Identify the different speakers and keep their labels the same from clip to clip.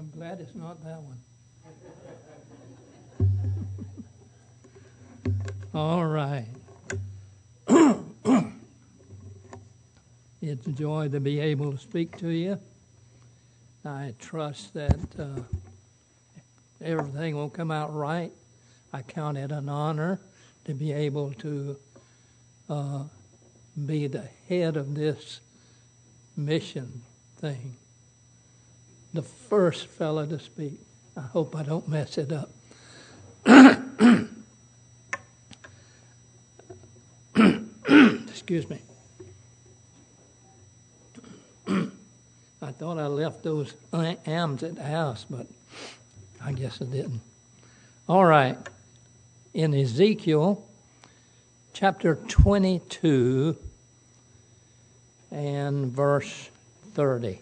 Speaker 1: I'm glad it's not that one. All right. it's a joy to be able to speak to you. I trust that uh, everything will come out right. I count it an honor to be able to uh, be the head of this mission thing. The first fellow to speak. I hope I don't mess it up. Excuse me. I thought I left those AMs at the house, but I guess I didn't. All right. In Ezekiel chapter 22 and verse 30.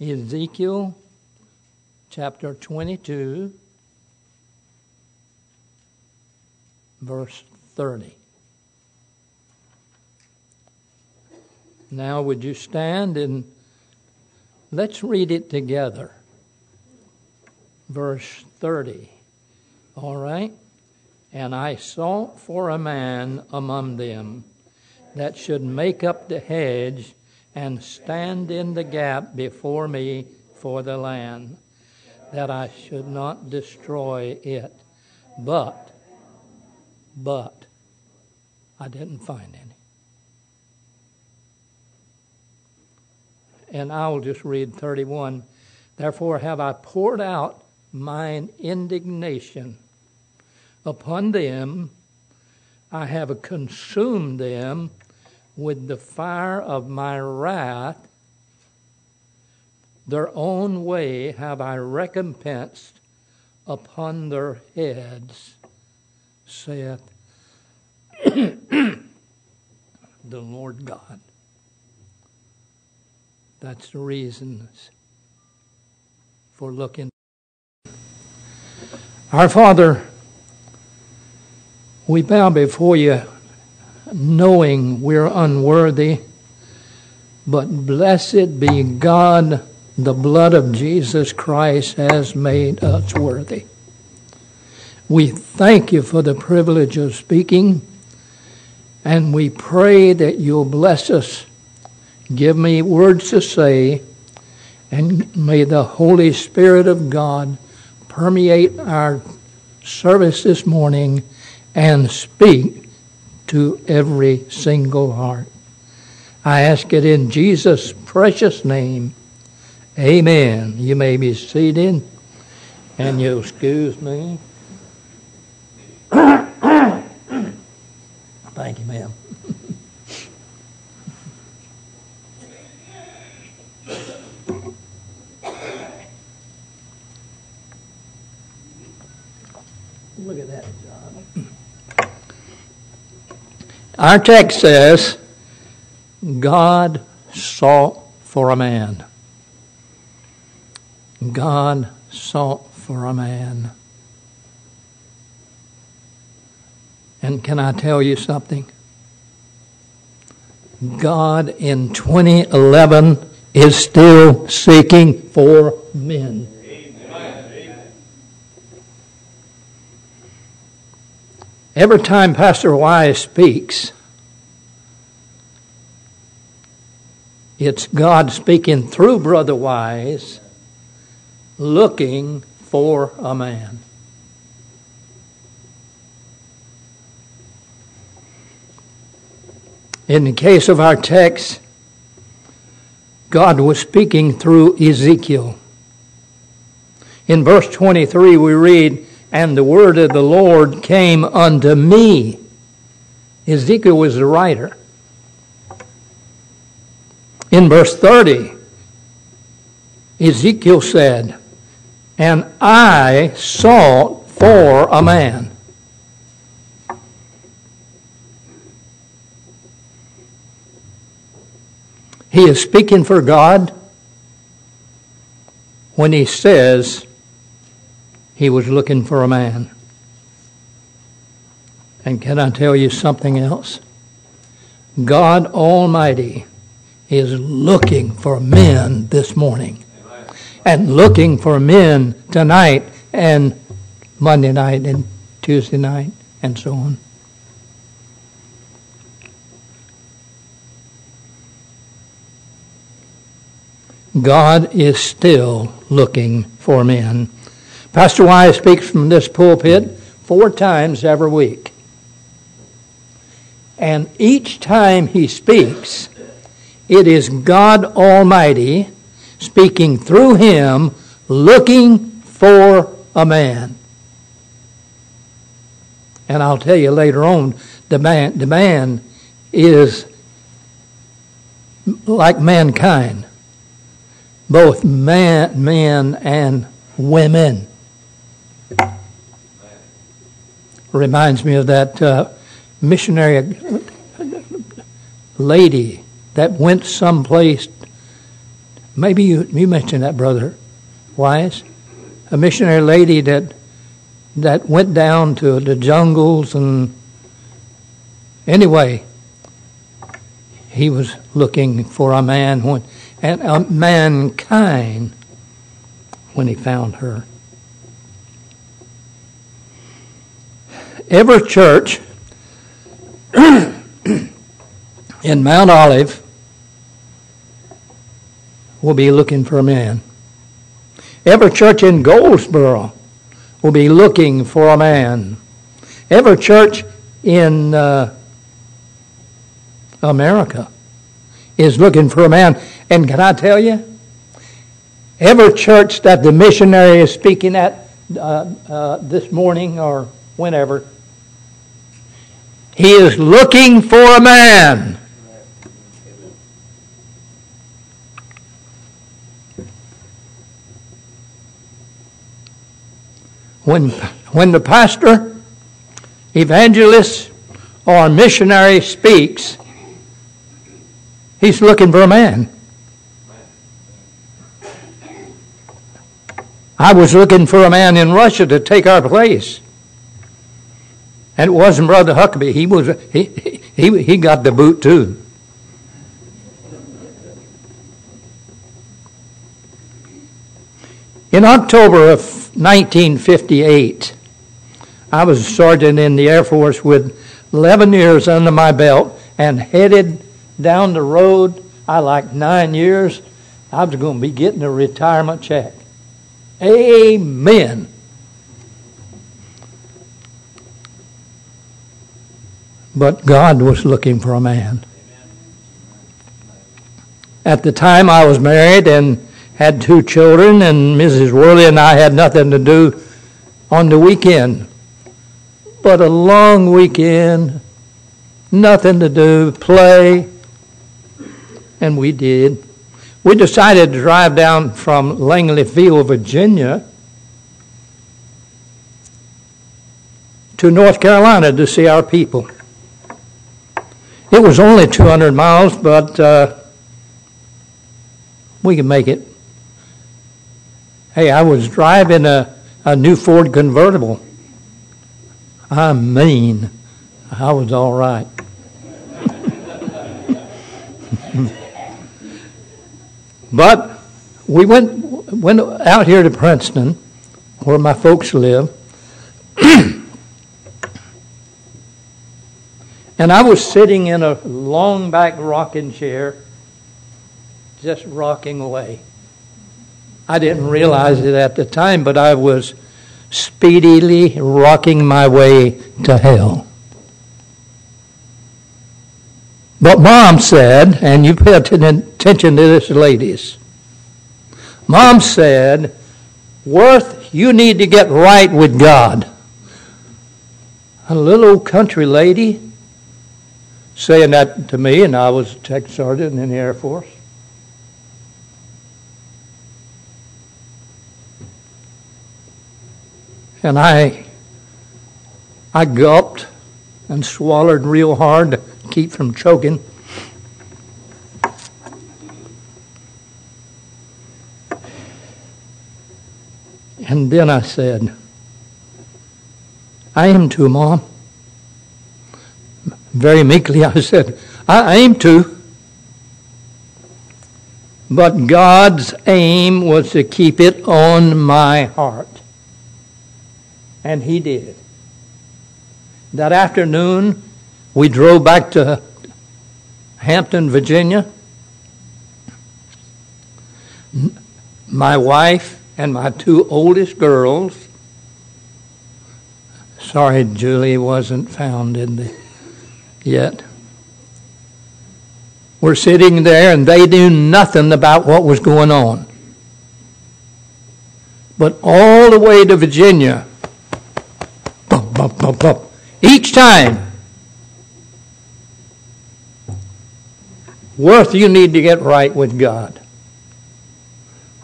Speaker 1: Ezekiel chapter 22, verse 30. Now, would you stand and let's read it together? Verse 30. All right? And I sought for a man among them that should make up the hedge and stand in the gap before me for the land, that I should not destroy it. But, but, I didn't find any. And I'll just read 31. Therefore have I poured out mine indignation upon them, I have consumed them with the fire of my wrath. Their own way have I recompensed upon their heads, saith the Lord God. That's the reasons for looking. Our Father, we bow before you knowing we're unworthy, but blessed be God, the blood of Jesus Christ has made us worthy. We thank you for the privilege of speaking, and we pray that you'll bless us. Give me words to say, and may the Holy Spirit of God permeate our service this morning and speak to every single heart. I ask it in Jesus' precious name. Amen. You may be seated, and you'll excuse me. Thank you, ma'am. Our text says, God sought for a man. God sought for a man. And can I tell you something? God in 2011 is still seeking for men. Every time Pastor Wise speaks, it's God speaking through Brother Wise, looking for a man. In the case of our text, God was speaking through Ezekiel. In verse 23, we read, and the word of the Lord came unto me. Ezekiel was the writer. In verse 30, Ezekiel said, And I sought for a man. He is speaking for God when he says he was looking for a man. And can I tell you something else? God Almighty is looking for men this morning and looking for men tonight and Monday night and Tuesday night and so on. God is still looking for men. Pastor Wise speaks from this pulpit four times every week. And each time he speaks, it is God Almighty speaking through him, looking for a man. And I'll tell you later on, the man, the man is like mankind, both man, men and women. Reminds me of that uh, missionary lady that went someplace. Maybe you, you mentioned that, Brother Wise. A missionary lady that that went down to the jungles and anyway he was looking for a man when and a mankind when he found her every church in Mount Olive will be looking for a man. Every church in Goldsboro will be looking for a man. Every church in uh, America is looking for a man. And can I tell you? Every church that the missionary is speaking at uh, uh, this morning or whenever, he is looking for a man. When, when the pastor, evangelist, or missionary speaks, he's looking for a man. I was looking for a man in Russia to take our place. And it wasn't Brother Huckabee. He was he, he, he got the boot too. In October of 1958, I was a sergeant in the Air Force with 11 years under my belt and headed down the road. I like nine years. I was going to be getting a retirement check. Amen. But God was looking for a man. At the time I was married and had two children, and Mrs. Worley and I had nothing to do on the weekend. But a long weekend, nothing to do, play, and we did. We decided to drive down from Langley Field, Virginia, to North Carolina to see our people. It was only 200 miles, but uh, we could make it. Hey, I was driving a, a new Ford convertible. I mean, I was all right. but we went went out here to Princeton, where my folks live. and I was sitting in a long back rocking chair, just rocking away. I didn't realize it at the time, but I was speedily rocking my way to hell. But mom said, and you pay attention to this, ladies. Mom said, Worth, you need to get right with God. A little old country lady saying that to me, and I was a tech sergeant in the Air Force. And I, I gulped and swallowed real hard to keep from choking. And then I said, I am to, Mom. Very meekly I said, I aim to. But God's aim was to keep it on my heart. And He did. That afternoon, we drove back to Hampton, Virginia. My wife and my two oldest girls. Sorry, Julie wasn't found in the yet. We're sitting there and they knew nothing about what was going on. But all the way to Virginia, bump, bump, bump, each time, Worth, you need to get right with God.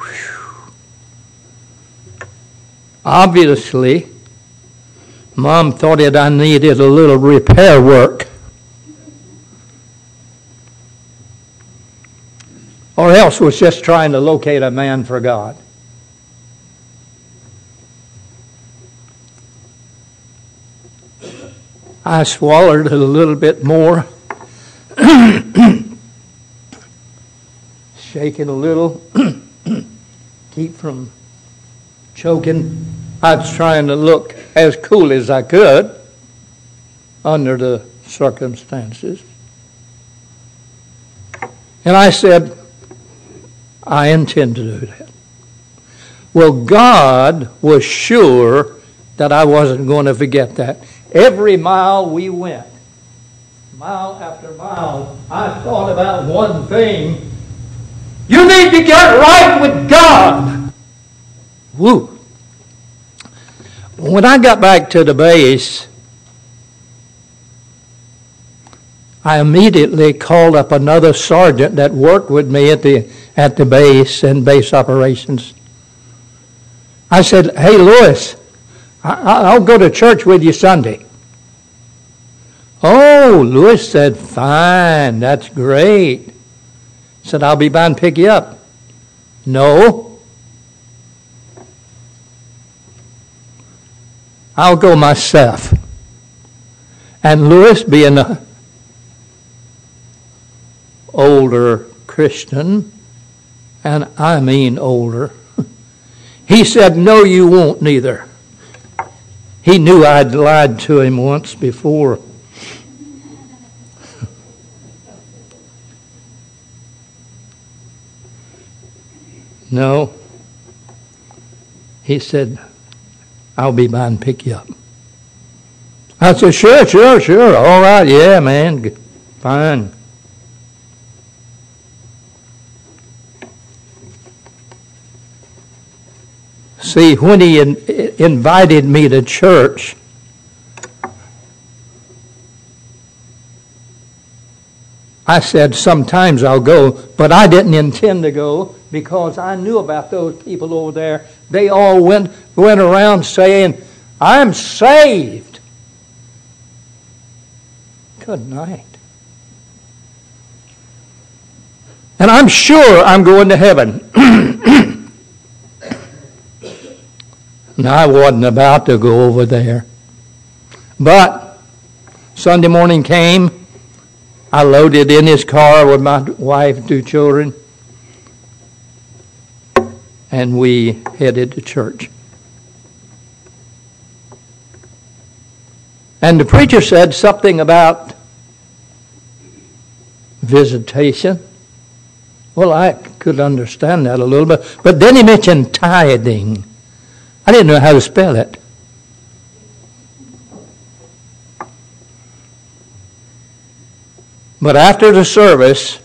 Speaker 1: Whew. Obviously, Mom thought that I needed a little repair work. or else was just trying to locate a man for God. I swallowed a little bit more, shaking a little, keep from choking. I was trying to look as cool as I could under the circumstances. And I said, I intend to do that. Well, God was sure that I wasn't going to forget that. Every mile we went, mile after mile, I thought about one thing. You need to get right with God. Woo. When I got back to the base, I immediately called up another sergeant that worked with me at the at the base and base operations. I said, Hey, Lewis, I- will go to church with you Sunday. Oh, Lewis said, Fine, that's great. Said, I'll be by and pick you up. No. I'll go myself. And Lewis, being an older Christian, and I mean older. He said, No, you won't neither. He knew I'd lied to him once before. No. He said, I'll be by and pick you up. I said, Sure, sure, sure. All right, yeah, man. Fine. See, when he invited me to church, I said, sometimes I'll go, but I didn't intend to go because I knew about those people over there. They all went, went around saying, I'm saved. Good night. And I'm sure I'm going to heaven. And I wasn't about to go over there. But Sunday morning came. I loaded in his car with my wife and two children. And we headed to church. And the preacher said something about visitation. Well, I could understand that a little bit. But then he mentioned tithing. I didn't know how to spell it. But after the service,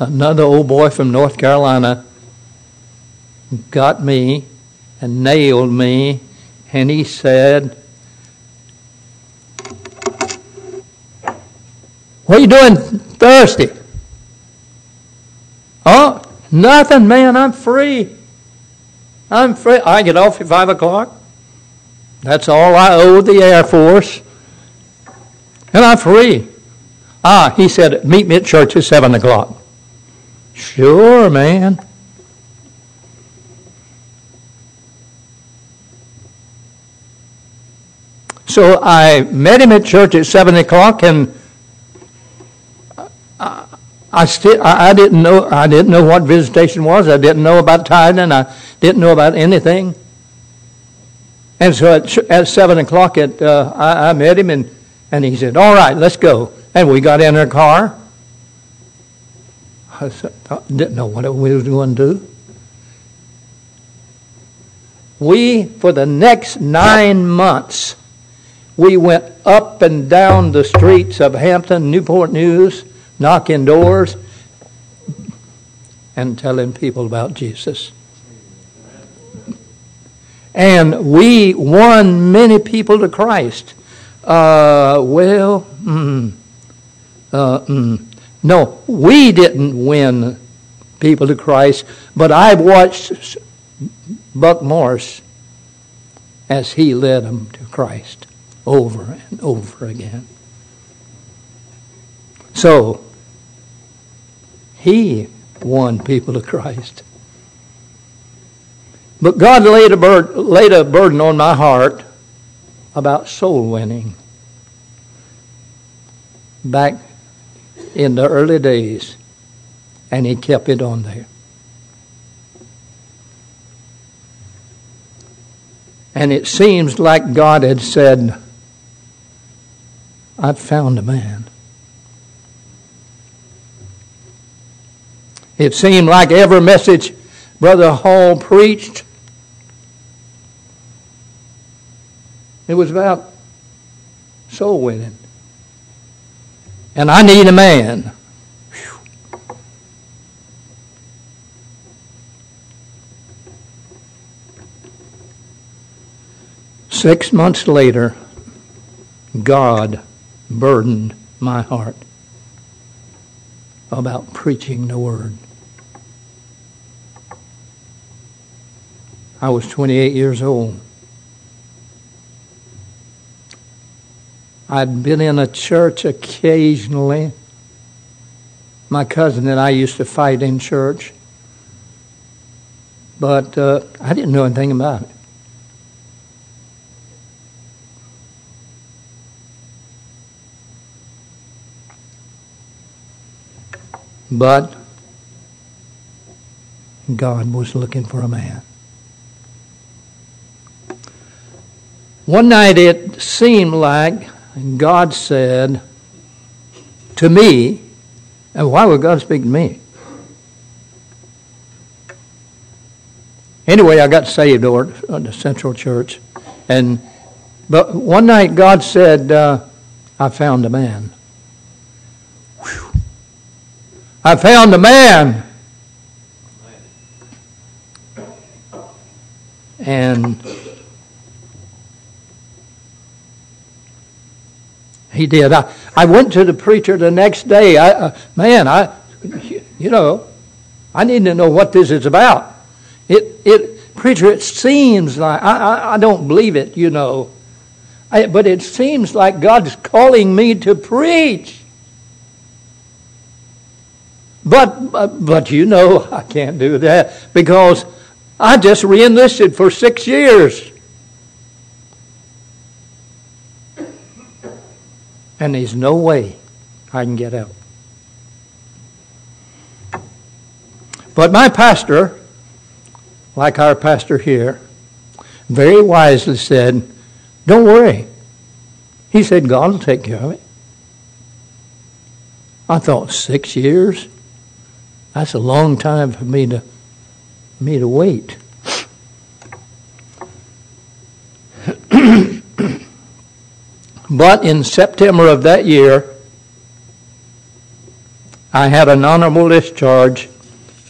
Speaker 1: another old boy from North Carolina got me and nailed me, and he said, What are you doing Thursday? Oh, nothing, man. I'm free. I'm free. I get off at 5 o'clock. That's all I owe the Air Force. And I'm free. Ah, he said, meet me at church at 7 o'clock. Sure, man. So I met him at church at 7 o'clock and I, still, I, I didn't know, I didn't know what visitation was. I didn't know about tithing. I didn't know about anything. And so at, at 7 o'clock, at, uh, I, I met him, and, and he said, All right, let's go. And we got in our car. I said, I didn't know what we was going to do. We, for the next nine months, we went up and down the streets of Hampton, Newport News, knocking doors, and telling people about Jesus. And we won many people to Christ. Uh, well, mm, uh, mm, no, we didn't win people to Christ, but I've watched Buck Morris as he led them to Christ over and over again. So, he won people to Christ. But God laid a, bur- laid a burden on my heart about soul winning back in the early days, and He kept it on there. And it seems like God had said, I've found a man. It seemed like every message Brother Hall preached, it was about soul winning. And I need a man. Six months later, God burdened my heart about preaching the Word. I was 28 years old. I'd been in a church occasionally. My cousin and I used to fight in church, but uh, I didn't know anything about it. But God was looking for a man. One night it seemed like God said to me, and why would God speak to me? Anyway, I got saved over at the Central Church, and but one night God said, uh, "I found a man." Whew. I found a man. And he did. I, I went to the preacher the next day. I, uh, man, I, you know, I need to know what this is about. It, it, preacher, it seems like, I, I, I don't believe it, you know, I, but it seems like God's calling me to preach. But, but, but you know, I can't do that because I just reenlisted for six years. And there's no way I can get out. But my pastor, like our pastor here, very wisely said, Don't worry. He said, God will take care of it. I thought, six years? That's a long time for me to me to wait. But in September of that year, I had an honorable discharge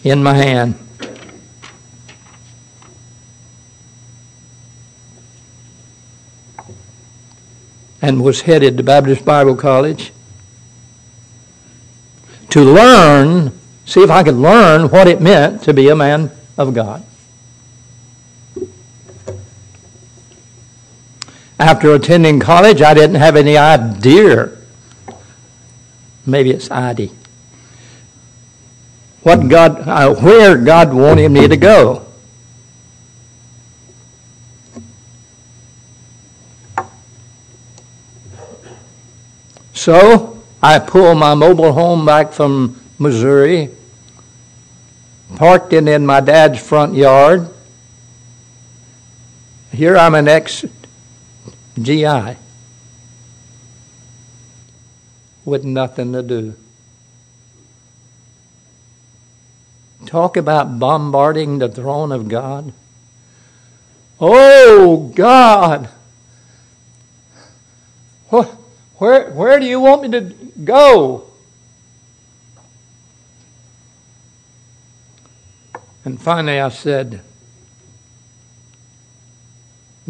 Speaker 1: in my hand. And was headed to Baptist Bible College to learn see if I could learn what it meant to be a man of God. After attending college, I didn't have any idea. Maybe it's ID. What God, uh, where God wanted me to go. So I pulled my mobile home back from Missouri, parked it in my dad's front yard. Here I'm an ex GI with nothing to do. Talk about bombarding the throne of God. Oh, God! Where, where do you want me to go? And finally I said,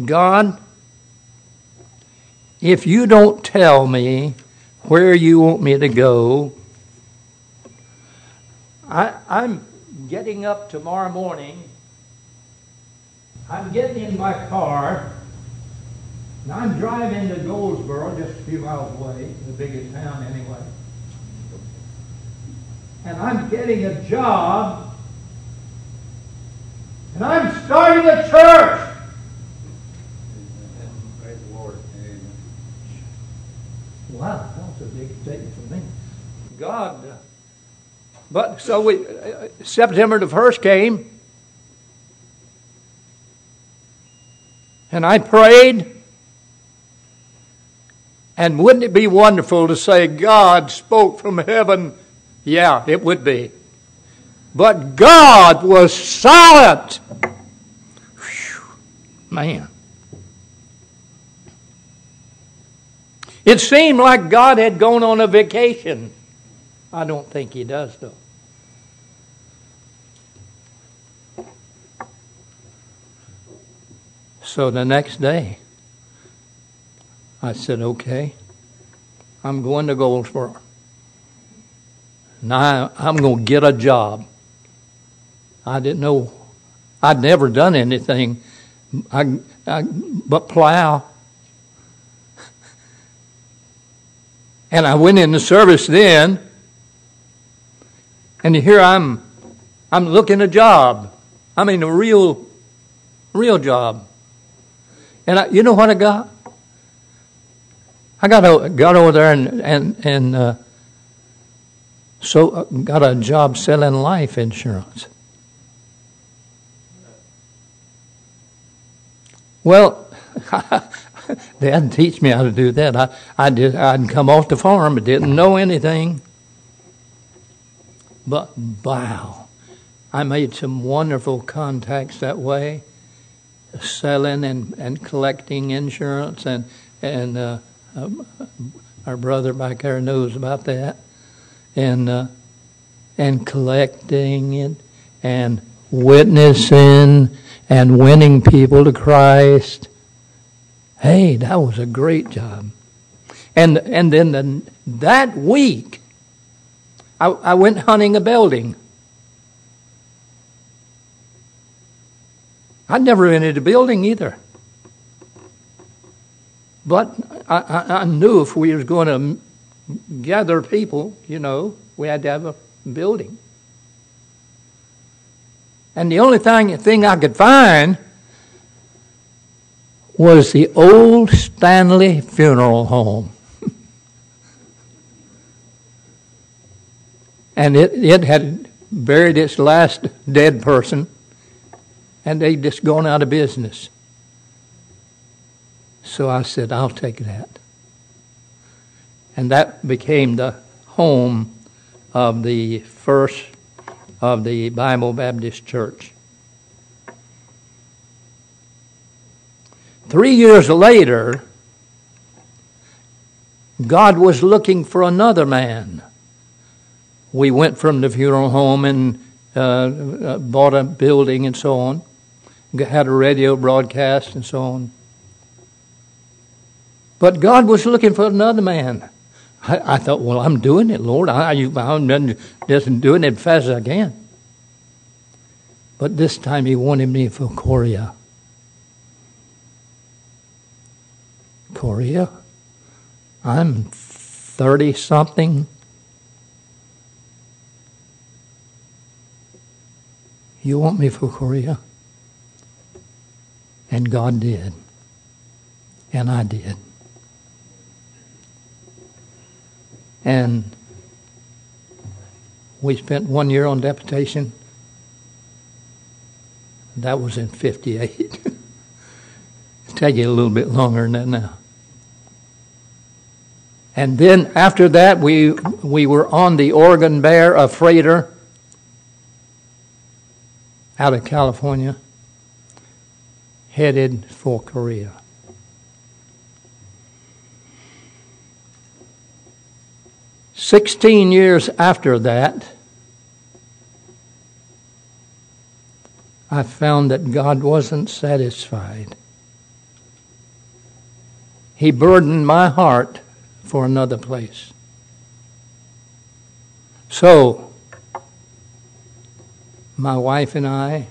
Speaker 1: God, if you don't tell me where you want me to go, I, I'm getting up tomorrow morning. I'm getting in my car. And I'm driving to Goldsboro, just a few miles away, the biggest town anyway. And I'm getting a job. And I'm starting a church. Wow, that was a big statement for me. God. But so we, September the 1st came. And I prayed. And wouldn't it be wonderful to say God spoke from heaven? Yeah, it would be. But God was silent. Whew, man. It seemed like God had gone on a vacation. I don't think He does, though. So the next day, I said, okay, I'm going to Goldsboro. Now I'm going to get a job. I didn't know, I'd never done anything I, I, but plow. And I went into service then, and here I'm, I'm looking a job. I mean, a real, real job. And I, you know what I got? I got got over there and and and uh, so uh, got a job selling life insurance. Well, they hadn't teach me how to do that. I, I did, I'd come off the farm, didn't know anything. But wow, I made some wonderful contacts that way, selling and, and collecting insurance, and and uh, um, our brother back there knows about that, and uh, and collecting it and witnessing and winning people to Christ. Hey, that was a great job. And, and then the, that week, I, I went hunting a building. I'd never rented a building either. But I, I, I, knew if we was going to gather people, you know, we had to have a building. And the only thing, thing I could find was the old Stanley Funeral Home. And it, it had buried its last dead person, and they'd just gone out of business. So I said, I'll take that. And that became the home of the first of the Bible Baptist Church. Three years later, God was looking for another man. We went from the funeral home and uh, uh, bought a building and so on, had a radio broadcast and so on. But God was looking for another man. I, I thought, well, I'm doing it, Lord. I, I'm just doing it as fast as I can. But this time He wanted me for Korea. Korea. I'm 30 something. You want me for Korea? And God did. And I did. And we spent one year on deputation. That was in 58. It'll take you a little bit longer than that now. And then after that, we, we were on the Oregon Bear, a freighter out of California, headed for Korea. Sixteen years after that, I found that God wasn't satisfied. He burdened my heart for another place. So, my wife and I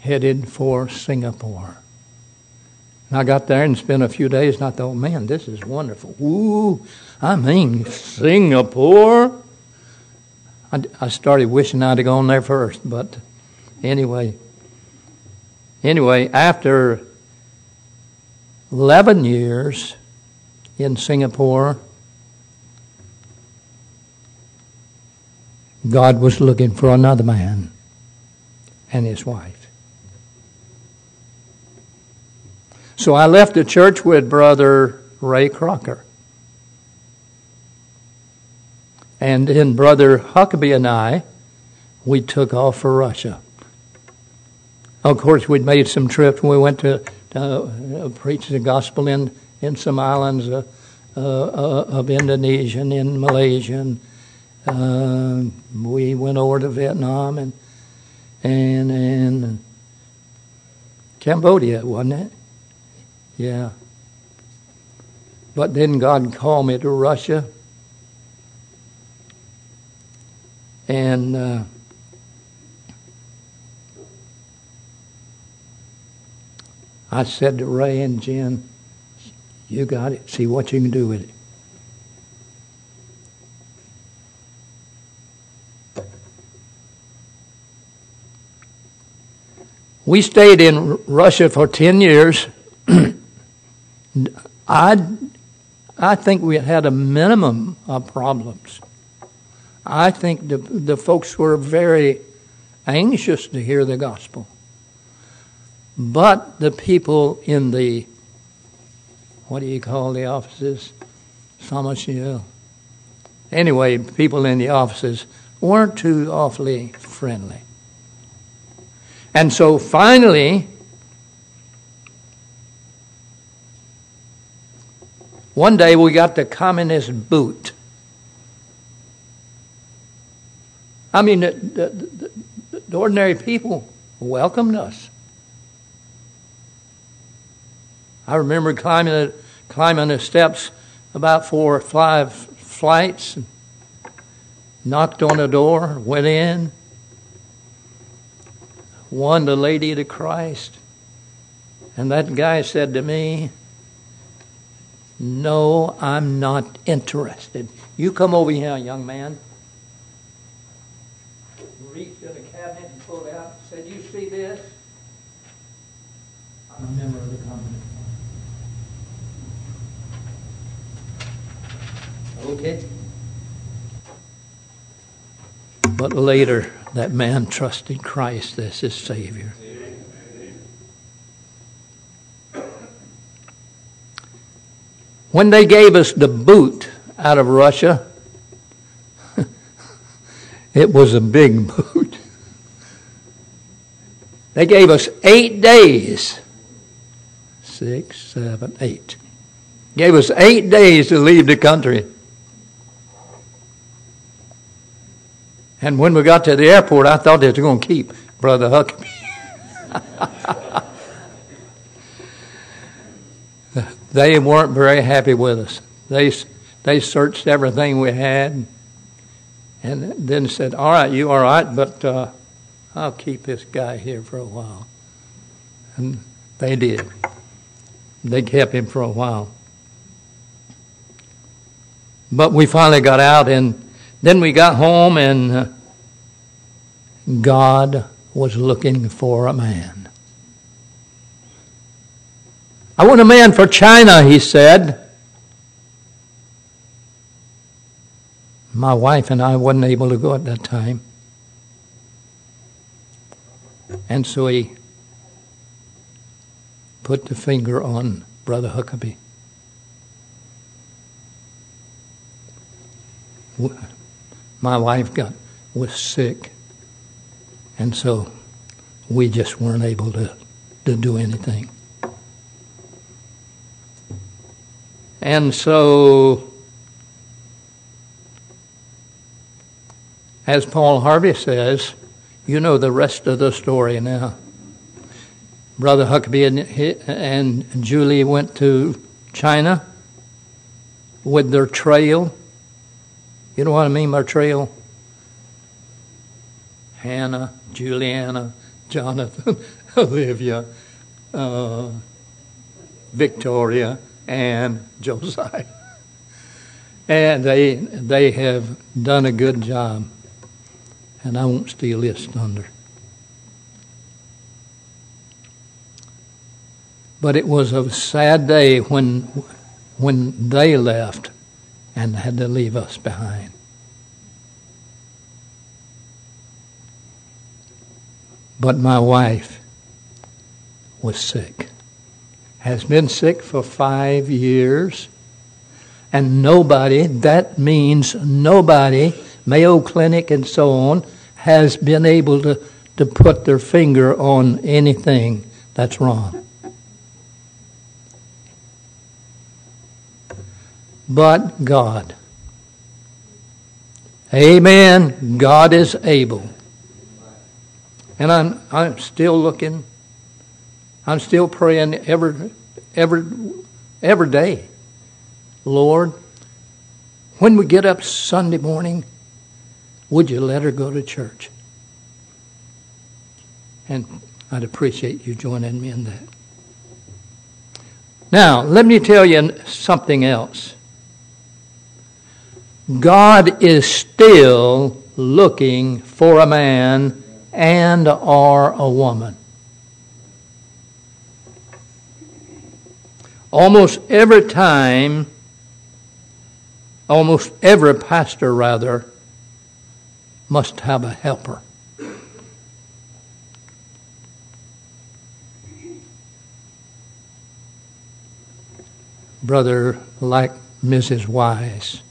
Speaker 1: headed for Singapore. And I got there and spent a few days, and I thought, man, this is wonderful. Ooh, I mean, Singapore. I, I started wishing I'd have gone there first, but anyway. Anyway, after 11 years in Singapore, God was looking for another man and his wife. So I left the church with Brother Ray Crocker. And then Brother Huckabee and I, we took off for Russia. Of course, we'd made some trips. We went to uh, preach the gospel in, in some islands uh, uh, of Indonesia and in Malaysia. And, uh, we went over to Vietnam and and and Cambodia, wasn't it? Yeah. But then God called me to Russia, and uh, I said to Ray and Jen, "You got it. See what you can do with it." We stayed in Russia for 10 years. I, I think we had a minimum of problems. I think the, the folks were very anxious to hear the gospel. But the people in the, what do you call the offices? Samashil. Anyway, people in the offices weren't too awfully friendly. And so finally, one day we got the communist boot. I mean, the, the, the, the ordinary people welcomed us. I remember climbing the, climbing the steps about four or five flights, knocked on a door, went in, won the lady to Christ. And that guy said to me, No, I'm not interested. You come over here, young man. Reached in the cabinet and pulled out, said, You see this? I'm a member of the Party. Okay. But later, that man trusted Christ as his Savior. When they gave us the boot out of Russia, it was a big boot. They gave us eight days. Six, seven, eight. Gave us eight days to leave the country. And when we got to the airport, I thought they were going to keep Brother Huckabee. they weren't very happy with us. They, they searched everything we had and then said, All right, you all right, but uh, I'll keep this guy here for a while. And they did. They kept him for a while. But we finally got out, and then we got home, and uh, God was looking for a man. I want a man for China, he said. my wife and I wasn't able to go at that time. And so he put the finger on Brother Huckabee. My wife got was sick, and so we just weren't able to, to do anything. And so, as Paul Harvey says, you know the rest of the story now. Brother Huckabee and, and Julie went to China with their trail. You know what I mean by trail? Hannah, Juliana, Jonathan, Olivia, uh, Victoria, and Josiah. And they, they have done a good job. And I won't steal this thunder. But it was a sad day when, when they left and had to leave us behind. But my wife was sick, has been sick for five years, and nobody, that means nobody, Mayo Clinic and so on, has been able to, to put their finger on anything that's wrong. But God. Amen. God is able. And I'm, I'm still looking. I'm still praying every, every, every day. Lord, when we get up Sunday morning, would you let her go to church? And I'd appreciate you joining me in that. Now, let me tell you something else. God is still looking for a man and or a woman. Almost every time, almost every pastor, rather, must have a helper. Brother, like Mrs. Wise.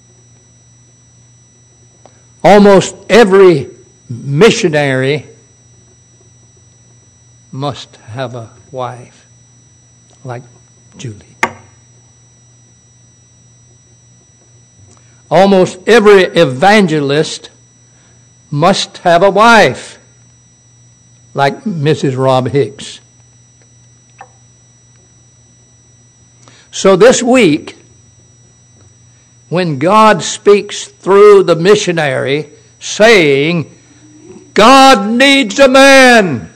Speaker 1: Almost every missionary must have a wife like Julie. Almost every evangelist must have a wife like Mrs. Rob Hicks. So this week, when God speaks through the missionary saying, God needs a man.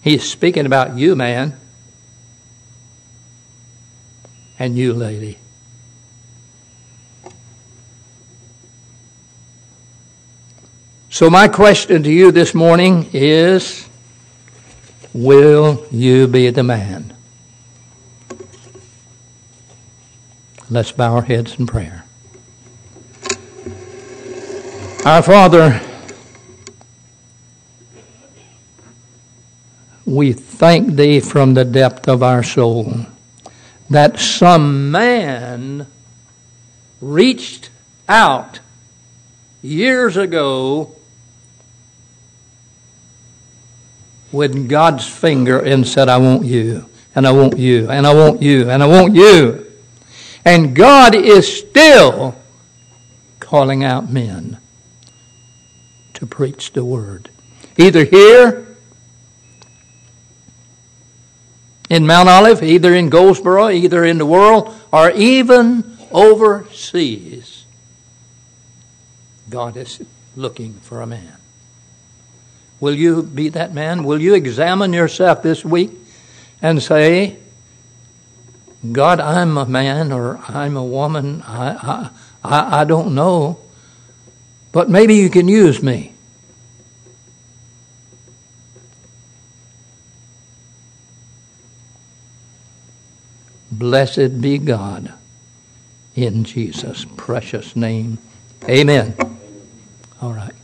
Speaker 1: He's speaking about you, man, and you, lady. So, my question to you this morning is Will you be the man? Let's bow our heads in prayer. Our Father, we thank Thee from the depth of our soul that some man reached out years ago with God's finger and said, I want you, and I want you, and I want you, and I want you. And God is still calling out men to preach the word. Either here in Mount Olive, either in Goldsboro, either in the world, or even overseas. God is looking for a man. Will you be that man? Will you examine yourself this week and say, God, I'm a man or I'm a woman. I, I, I don't know. But maybe you can use me. Blessed be God in Jesus' precious name. Amen. All right.